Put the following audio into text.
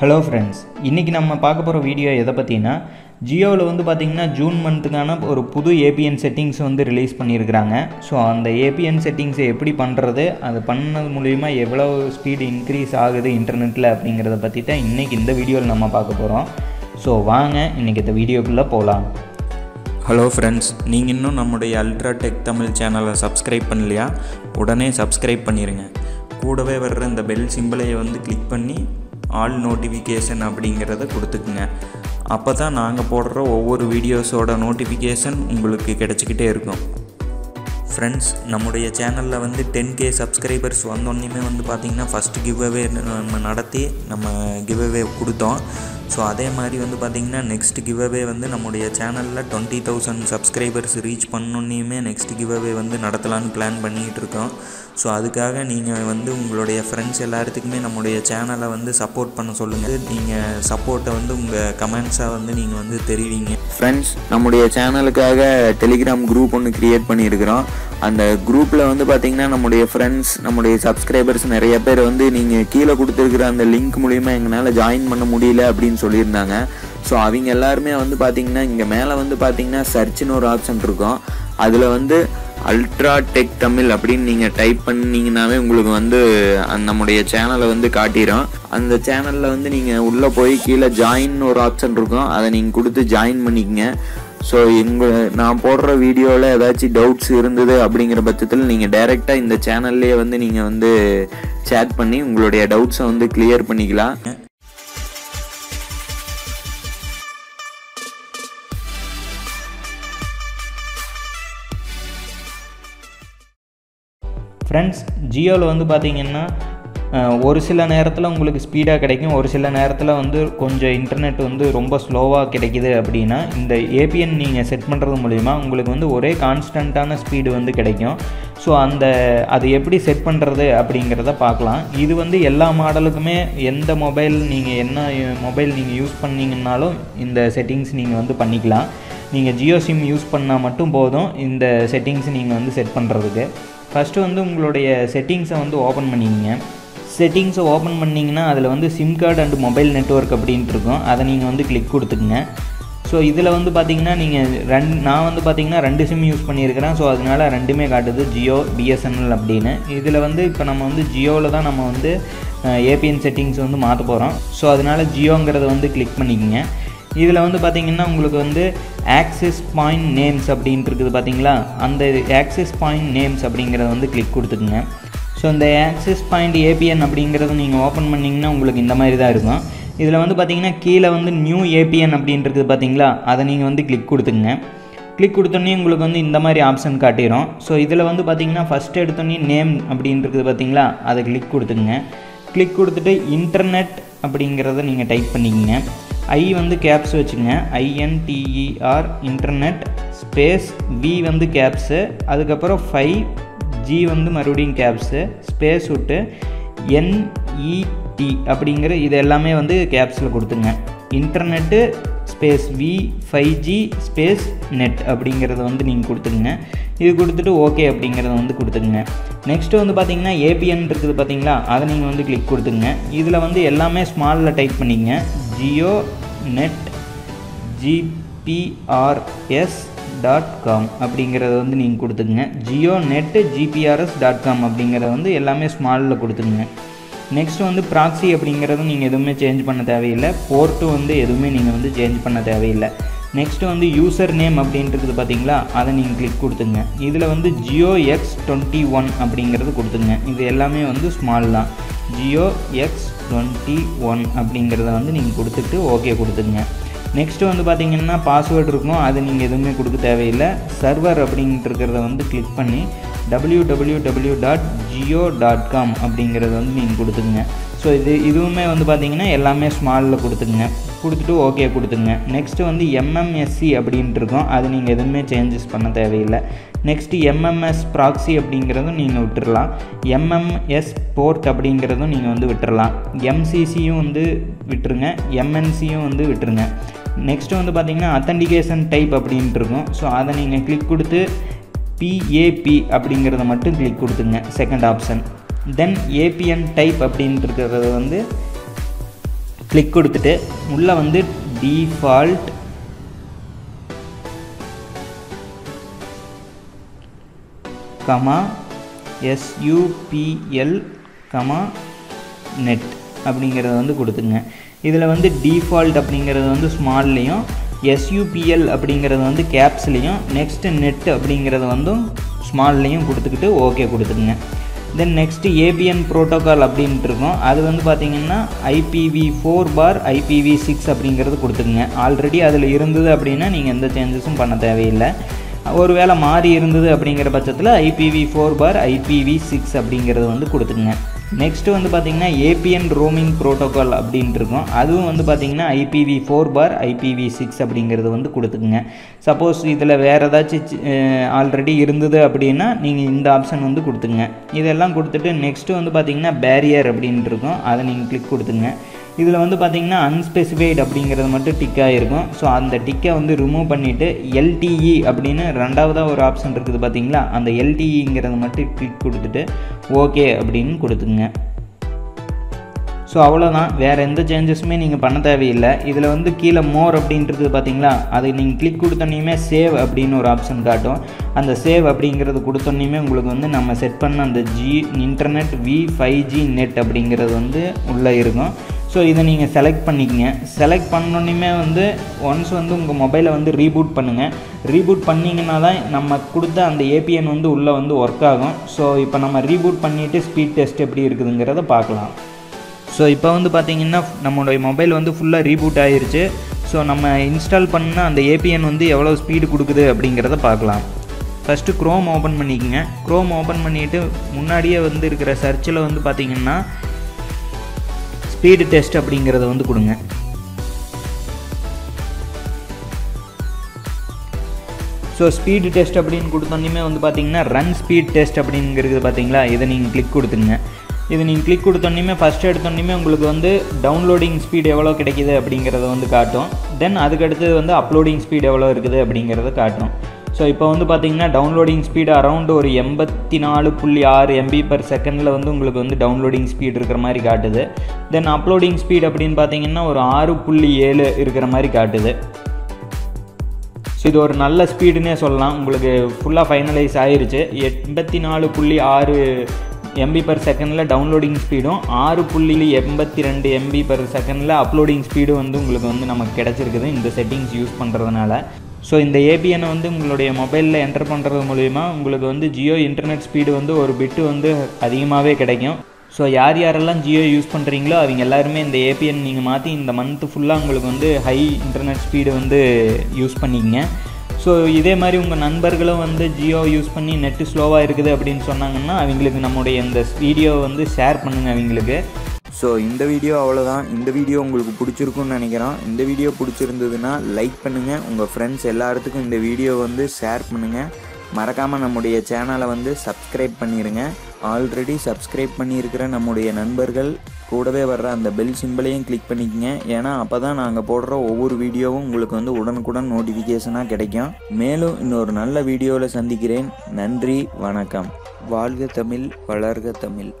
Hello friends இன்றைக்கி நம்ம பார்க்க போகிற வீடியோ எதை பற்றினா ஜியோவில் வந்து பார்த்திங்கன்னா ஜூன் மந்த்துக்கான ஒரு புது ஏபிஎன் செட்டிங்ஸ் வந்து ரிலீஸ் பண்ணியிருக்கிறாங்க ஸோ அந்த ஏபிஎன் செட்டிங்ஸை எப்படி பண்ணுறது அது பண்ணது மூலிமா எவ்வளோ ஸ்பீடு இன்க்ரீஸ் ஆகுது இன்டர்நெட்டில் அப்படிங்கிறத பற்றி தான் இன்றைக்கி இந்த வீடியோவில் நம்ம பார்க்க போகிறோம் ஸோ வாங்க இன்றைக்கி இந்த வீடியோக்குள்ளே போகலாம் ஹலோ ஃப்ரெண்ட்ஸ் நீங்கள் இன்னும் நம்முடைய அல்ட்ரா டெக் தமிழ் சேனலை சப்ஸ்கிரைப் பண்ணலையா? உடனே சப்ஸ்கிரைப் பண்ணிடுங்க கூடவே வர்ற இந்த பெல் சிம்பிளையை வந்து கிளிக் பண்ணி ஆல் நோட்டிஃபிகேஷன் அப்படிங்கிறத கொடுத்துக்குங்க. அப்போ தான் நாங்கள் போடுற ஒவ்வொரு வீடியோஸோட நோட்டிஃபிகேஷன் உங்களுக்கு கிடச்சிக்கிட்டே இருக்கும். ஃப்ரெண்ட்ஸ் நம்முடைய சேனலில் வந்து டென் கே சப்ஸ்கிரைபர்ஸ் வந்தோடனே வந்து பார்த்திங்கன்னா ஃபஸ்ட்டு கிவ்அவே நம்ம நடத்தி நம்ம கிவ்அவே கொடுத்தோம். ஸோ அதே மாதிரி வந்து பார்த்திங்கன்னா நெக்ஸ்ட் கிவ்அவே வந்து நம்முடைய சேனலில் டுவெண்ட்டி தௌசண்ட் சப்ஸ்கிரைபர்ஸ் ரீச் பண்ணோன்னையுமே நெக்ஸ்ட் கிவ்அவே வந்து நடத்தலான்னு பிளான் பண்ணிகிட்டு இருக்கோம் ஸோ அதுக்காக நீங்கள் வந்து உங்களுடைய ஃப்ரெண்ட்ஸ் எல்லாத்துக்குமே நம்முடைய சேனலை வந்து சப்போர்ட் பண்ண சொல்லுங்கள் நீங்கள் சப்போர்ட்டை வந்து உங்கள் கமெண்ட்ஸாக வந்து நீங்கள் வந்து தெரிவிங்க. ஃப்ரெண்ட்ஸ் நம்முடைய சேனலுக்காக டெலிகிராம் குரூப் ஒன்று க்ரியேட் பண்ணியிருக்கிறோம். அந்த குரூப்பில் வந்து பார்த்திங்கன்னா நம்முடைய ஃப்ரெண்ட்ஸ் நம்முடைய சப்ஸ்கிரைபர்ஸ் நிறைய பேர் வந்து நீங்கள் கீழே கொடுத்துருக்குற அந்த லிங்க் மூலிமா எங்களால் ஜாயின் பண்ண முடியல அப்படின்னு சொல்லியிருந்தாங்க. ஸோ அவங்க எல்லாருமே வந்து பார்த்திங்கன்னா இங்கே மேலே வந்து பார்த்திங்கன்னா சர்ச்னு ஒரு ஆப்ஷன் இருக்கும். அதில் வந்து அல்ட்ரா டெக் தமிழ் அப்படின்னு நீங்கள் டைப் பண்ணிங்கனாவே உங்களுக்கு வந்து நம்முடைய சேனலை வந்து காட்டிடும் அந்த சேனலில் வந்து நீங்கள் உள்ளே போய் கீழே ஜாயின் ஒரு ஆப்ஷன் இருக்கும். அதை நீங்கள் கொடுத்து ஜாயின் பண்ணிக்கங்க. ஸோ எங்கள் நான் போடுற வீடியோவில் ஏதாச்சும் டவுட்ஸ் இருந்தது அப்படிங்கிற பட்சத்தில் நீங்கள் டைரெக்டாக இந்த சேனல்லையே வந்து நீங்கள் வந்து சேட் பண்ணி உங்களுடைய டவுட்ஸை வந்து கிளியர் பண்ணிக்கலாம். ஃப்ரெண்ட்ஸ் ஜியோவில் வந்து பார்த்தீங்கன்னா ஒரு சில நேரத்தில் உங்களுக்கு ஸ்பீடாக கிடைக்கும். ஒரு சில நேரத்தில் வந்து கொஞ்சம் இன்டர்நெட் வந்து ரொம்ப ஸ்லோவாக கிடைக்குது அப்படின்னா இந்த ஏபிஎன் நீங்கள் செட் பண்ணுறது மூலிமா உங்களுக்கு வந்து ஒரே கான்ஸ்டண்ட்டான ஸ்பீடு வந்து கிடைக்கும். ஸோ அந்த அது எப்படி செட் பண்ணுறது அப்படிங்கிறத பார்க்கலாம் இது வந்து எல்லா மாடலுக்குமே எந்த மொபைல் நீங்கள் என்ன மொபைல் நீங்கள் யூஸ் பண்ணீங்கன்னாலும் இந்த செட்டிங்ஸ் நீங்கள் வந்து பண்ணிக்கலாம். நீங்கள் ஜியோ சிம் யூஸ் பண்ணால் மட்டும் போதும். இந்த செட்டிங்ஸ் நீங்கள் வந்து செட் பண்ணுறதுக்கு ஃபஸ்ட்டு வந்து உங்களுடைய செட்டிங்ஸை வந்து ஓப்பன் பண்ணிக்கிங்க. செட்டிங்ஸை ஓப்பன் பண்ணிங்கன்னா அதில் வந்து SIM card and mobile network அப்படின்ட்டு இருக்கும். அதை நீங்கள் வந்து கிளிக் கொடுத்துக்குங்க. ஸோ இதில் வந்து பார்த்தீங்கன்னா நீங்கள் ரெண்டு நான் வந்து பார்த்தீங்கன்னா ரெண்டு சிம் யூஸ் பண்ணியிருக்கிறேன். ஸோ அதனால் ரெண்டுமே காட்டுது. ஜியோ பிஎஸ்என்எல் அப்படின்னு. இதில் வந்து இப்போ நம்ம வந்து ஜியோவில் தான் நம்ம வந்து ஏபிஎன் செட்டிங்ஸ் வந்து மாற்ற போகிறோம் ஸோ அதனால் ஜியோங்கிறத வந்து கிளிக் பண்ணிக்கங்க. இதில் வந்து பார்த்தீங்கன்னா உங்களுக்கு வந்து ஆக்சிஸ் பாயிண்ட் நேம்ஸ் அப்படின்ட்டு இருக்குது பார்த்தீங்களா? அந்த ஆக்சிஸ் பாயிண்ட் நேம்ஸ் அப்படிங்கிறத வந்து கிளிக் கொடுத்துக்குங்க ஸோ இந்த ஆக்சிஸ் பாயிண்ட் ஏபிஎன் அப்படிங்கிறத நீங்கள் ஓப்பன் பண்ணிங்கன்னா உங்களுக்கு இந்த மாதிரி தான் இருக்கும். இதில் வந்து பார்த்தீங்கன்னா கீழே வந்து நியூ ஏபிஎன் அப்படின்றது பார்த்தீங்களா? அதை நீங்கள் வந்து கிளிக் கொடுத்துங்க கிளிக் கொடுத்தோன்னே உங்களுக்கு வந்து இந்த மாதிரி ஆப்ஷன் காட்டிடும் ஸோ இதில் வந்து பார்த்தீங்கன்னா ஃபஸ்ட் எடுத்தோன்னே நேம் அப்படின்றது பார்த்திங்களா? பார்த்தீங்களா அதை கிளிக் கொடுத்துங்க கிளிக் கொடுத்துட்டு இன்டர்நெட் அப்படிங்கிறத நீங்கள் டைப் பண்ணிக்கங்க. ஐ வந்து கேப்ஸ் வச்சுங்க. I N T E R internet space V வந்து கேப்ஸு அதுக்கப்புறம் ஃபைவ் ஜி வந்து மறுபடியும் கேப்ஸு ஸ்பேஸ் விட்டு என்இடி அப்படிங்கிற இது எல்லாமே வந்து கேப்ஸில் கொடுத்துங்க. Internet space V five G space net அப்படிங்கிறத வந்து நீங்கள் கொடுத்துக்குங்க. இது கொடுத்துட்டு ஓகே அப்படிங்கிறத வந்து கொடுத்துக்குங்க. நெக்ஸ்ட்டு வந்து பார்த்தீங்கன்னா ஏபிஎன் இருக்குது பார்த்தீங்களா அதை நீங்கள் வந்து கிளிக் கொடுத்துங்க இதில் வந்து எல்லாமே ஸ்மாலில் டைப் பண்ணிங்க Jio net GPRS dot com அப்படிங்கிறத வந்து நீங்கள் கொடுத்துக்குங்க. Jio net GPRS dot com அப்படிங்கிறத வந்து எல்லாமே ஸ்மாலில் கொடுத்துக்குங்க. நெக்ஸ்ட் வந்து ப்ராக்ஸி அப்படிங்கிறதும் நீங்கள் எதுவுமே சேஞ்ச் பண்ண தேவையில்லை. போர்ட்டு வந்து எதுவுமே நீங்கள் வந்து சேஞ்ச் பண்ண தேவையில்லை. நெக்ஸ்ட் வந்து யூசர் நேம் அப்படின்றது பார்த்தீங்களா? அதை நீங்கள் கிளிக் கொடுத்துங்க. இதில் வந்து ஜியோ எக்ஸ் டுவெண்ட்டி ஒன் அப்படிங்கிறது கொடுத்துங்க. இது எல்லாமே வந்து ஸ்மால் தான். ஜியோ எக்ஸ் டுவெண்ட்டி ஒன் அப்படிங்கிறத வந்து நீங்கள் கொடுத்துட்டு ஓகே கொடுத்துங்க. நெக்ஸ்ட் வந்து பார்த்தீங்கன்னா பாஸ்வேர்டு இருக்கும் அது நீங்கள் எதுவுமே கொடுக்க தேவையில்லை. சர்வர் அப்படின்ட்டு இருக்கிறத வந்து கிளிக் பண்ணி W W W dot Jio dot com அப்படிங்கிறத வந்து நீங்கள் கொடுத்துக்குங்க. ஸோ இது இதுவுமே வந்து பார்த்தீங்கன்னா எல்லாமே ஸ்மாலில் கொடுத்துக்குங்க. கொடுத்துட்டு ஓகே கொடுத்துங்க நெக்ஸ்ட்டு வந்து எம்எம்எஸ்சி அப்படின்ட்டு இருக்கும் அது நீங்கள் எதுவுமே சேஞ்சஸ் பண்ண தேவையில்லை. நெக்ஸ்ட்டு எம்எம்எஸ் ப்ராக்ஸி அப்படிங்கிறதும் நீங்கள் விட்டுறலாம். எம்எம்எஸ் போர்ட் அப்படிங்கிறதும் நீங்கள் வந்து விட்டுறலாம். எம்சிசியும் வந்து விட்டுருங்க. எம்என்சியும் வந்து விட்டுருங்க. நெக்ஸ்ட்டு வந்து பார்த்திங்கன்னா அத்தன்டிகேஷன் டைப் அப்படின்ட்டு இருக்கும் ஸோ அதை நீங்கள் கிளிக் கொடுத்து பிஏபி அப்படிங்கிறத மட்டும் கிளிக் கொடுத்துங்க second option then APN type அப்படின்ட்டு இருக்கிறது வந்து கிளிக் கொடுத்துட்டு உள்ளே வந்து default comma SUPL comma net அப்படிங்கிறத வந்து கொடுத்துங்க. இதில் வந்து டிஃபால்ட் அப்படிங்கிறது வந்து ஸ்மால்லையும் எஸ்யூபிஎல் அப்படிங்கிறது வந்து கேப்ஸ்லேயும் நெக்ஸ்ட்டு நெட் அப்படிங்கிறது வந்து ஸ்மால்லையும் கொடுத்துக்கிட்டு ஓகே கொடுத்துக்குங்க தென் நெக்ஸ்ட்டு ஏபிஎன் ப்ரோட்டோக்கால் அப்படின்ட்டுருக்கோம் அது வந்து பார்த்திங்கன்னா IPv four bar IPv six அப்படிங்கிறது கொடுத்துக்குங்க ஆல்ரெடி அதில் இருந்தது அப்படின்னா நீங்கள் எந்த சேஞ்சஸும் பண்ண தேவையில்லை. ஒரு வேளை மாறி இருந்தது அப்படிங்கிற பட்சத்தில் IPv four bar IPv six அப்படிங்கிறது வந்து கொடுத்துக்குங்க நெக்ஸ்ட்டு வந்து பார்த்திங்கன்னா ஏபிஎன் ரோமிங் ப்ரோட்டோக்கால் அப்படின்ட்டுருக்கும் அதுவும் வந்து பார்த்திங்கன்னா IPv four bar IPv six அப்படிங்கிறது வந்து கொடுத்துக்குங்க. சப்போஸ் இதில் வேறு ஏதாச்சும் ஆல்ரெடி இருந்தது அப்படின்னா நீங்கள் இந்த ஆப்ஷன் வந்து கொடுத்துங்க இதெல்லாம் கொடுத்துட்டு நெக்ஸ்ட்டு வந்து பார்த்திங்கன்னா பேரியர் அப்படின்ட்டு இருக்கும். அதை நீங்கள் கிளிக் கொடுத்துங்க இதில் வந்து பார்த்திங்கன்னா அன்ஸ்பெசிஃபைடு அப்படிங்கிறது மட்டும் டிக்காக இருக்கும் ஸோ அந்த டிக்கை வந்து ரிமூவ் பண்ணிவிட்டு எல்டிஇ அப்படின்னு ரெண்டாவதாக ஒரு ஆப்ஷன் இருக்குது பார்த்தீங்களா? அந்த எல்டிஇங்கிறது மட்டும் கிளிக் கொடுத்துட்டு ஓகே அப்படின்னு கொடுத்துங்க ஸோ அவ்வளோதான் வேறு எந்த சேஞ்சஸுமே நீங்கள் பண்ண தேவையில்லை. இதில் வந்து கீழே மோர் அப்படின்றது பார்த்தீங்களா? அது நீங்கள் கிளிக் கொடுத்தோன்னே சேவ் அப்படின்னு ஒரு ஆப்ஷன் காட்டும். அந்த சேவ் அப்படிங்கிறது கொடுத்தோன்னே உங்களுக்கு வந்து நம்ம செட் பண்ண அந்த G internet V five G net அப்படிங்கிறது வந்து உள்ளே இருக்கும். ஸோ இதை நீங்கள் செலக்ட் பண்ணிக்கங்க. செலக்ட் பண்ணோன்னே வந்து ஒன்ஸ் வந்து உங்கள் மொபைலை வந்து ரீபூட் பண்ணுங்கள் ரீபூட் பண்ணிங்கன்னா தான் நம்ம கொடுத்த அந்த ஏபிஎன் வந்து உள்ளே வந்து ஒர்க் ஆகும். ஸோ இப்போ நம்ம ரீபூட் பண்ணிவிட்டு ஸ்பீட் டெஸ்ட் எப்படி இருக்குதுங்கிறத பார்க்கலாம். ஸோ இப்போ வந்து பார்த்திங்கன்னா நம்மளுடைய மொபைல் வந்து ஃபுல்லாக ரீபூட் ஆகிருச்சு ஸோ நம்ம இன்ஸ்டால் பண்ண அந்த ஏபிஎன் வந்து எவ்வளோ ஸ்பீடு கொடுக்குது அப்படிங்கிறத பார்க்கலாம். ஃபஸ்ட்டு க்ரோம் ஓப்பன் பண்ணிக்கோங்க. க்ரோம் ஓப்பன் பண்ணிவிட்டு முன்னாடியே வந்து இருக்கிற சர்ச்சில் வந்து பார்த்திங்கன்னா ஸ்பீடு டெஸ்ட் அப்படிங்கிறத வந்து கொடுங்க. ஸோ ஸ்பீடு டெஸ்ட் அப்படின்னு கொடுத்தோன்னே வந்து பார்த்தீங்கன்னா ரன் ஸ்பீட் டெஸ்ட் அப்படிங்கிறது பார்த்தீங்களா இதை நீங்கள் கிளிக் கொடுத்துங்க இது நீங்கள் கிளிக் கொடுத்தோன்னே ஃபஸ்ட் எடுத்தோன்னே உங்களுக்கு வந்து டவுன்லோடிங் ஸ்பீடு எவ்வளோ கிடைக்கிது அப்படிங்கிறத வந்து காட்டும். தென் அதுக்கடுத்து வந்து அப்லோடிங் ஸ்பீடு எவ்வளோ இருக்குது அப்படிங்கிறத காட்டும். ஸோ இப்போ வந்து பார்த்தீங்கன்னா டவுன்லோடிங் ஸ்பீடு அரௌண்ட் ஒரு எண்பத்தி நாலு புள்ளி ஆறு எம்பி பர் செகண்டில் வந்து உங்களுக்கு வந்து டவுன்லோடிங் ஸ்பீடு இருக்கிற மாதிரி காட்டுது. தென் அப்லோடிங் ஸ்பீட் அப்படின்னு பார்த்தீங்கன்னா ஒரு ஆறு புள்ளி ஏழு இருக்கிற மாதிரி காட்டுது. ஸோ இது ஒரு நல்ல ஸ்பீடுன்னே சொல்லலாம். உங்களுக்கு ஃபுல்லாக ஃபைனலைஸ் ஆயிருச்சு. எண்பத்தி நாலு புள்ளி ஆறு எம்பி பர் செகண்டில் டவுன்லோடிங் ஸ்பீடும் ஆறு புள்ளி எண்பத்தி ரெண்டு எம்பி பர் செகண்டில் அப்லோடிங் ஸ்பீடும் வந்து உங்களுக்கு வந்து நமக்கு கிடச்சிருக்குது இந்த செட்டிங்ஸ் யூஸ் பண்ணுறதுனால ஸோ இந்த ஏபிஎனை வந்து உங்களுடைய மொபைலில் என்டர் பண்ணுறது மூலிமா உங்களுக்கு வந்து ஜியோ இன்டர்நெட் ஸ்பீடு வந்து ஒரு பிட்டு வந்து அதிகமாகவே கிடைக்கும். ஸோ யார் யாரெல்லாம் ஜியோ யூஸ் பண்ணுறீங்களோ அவங்க எல்லாருமே இந்த ஏபிஎன் நீங்கள் மாற்றி இந்த மந்த்து ஃபுல்லாக உங்களுக்கு வந்து ஹை இன்டர்நெட் ஸ்பீடு வந்து யூஸ் பண்ணிக்கங்க. ஸோ இதே மாதிரி உங்கள் நண்பர்களும் வந்து ஜியோ யூஸ் பண்ணி நெட்டு ஸ்லோவாக இருக்குது அப்படின்னு சொன்னாங்கன்னா அவங்களுக்கு நம்முடைய இந்த வீடியோ வந்து ஷேர் பண்ணுங்கள் அவங்களுக்கு. ஸோ இந்த வீடியோ அவ்வளோதான் இந்த வீடியோ உங்களுக்கு பிடிச்சிருக்குன்னு நினைக்கிறோம் இந்த வீடியோ பிடிச்சிருந்ததுன்னா லைக் பண்ணுங்கள் உங்கள் ஃப்ரெண்ட்ஸ் எல்லாத்துக்கும் இந்த வீடியோ வந்து ஷேர் பண்ணுங்கள் மறக்காமல் நம்முடைய சேனலை வந்து சப்ஸ்கிரைப் பண்ணிடுங்க ஆல்ரெடி சப்ஸ்கிரைப் பண்ணியிருக்கிற நம்முடைய நண்பர்கள் கூடவே வர்ற அந்த பெல் சிம்பிளையும் கிளிக் பண்ணிக்கங்க. ஏன்னா அப்போ தான் நாங்கள் போடுற ஒவ்வொரு வீடியோவும் உங்களுக்கு வந்து உடனுக்குடன் நோட்டிஃபிகேஷனாக கிடைக்கும். மேலும் இன்னொரு நல்ல வீடியோவில் சந்திக்கிறேன். நன்றி வணக்கம். வாழ்க தமிழ் வளர்க தமிழ்.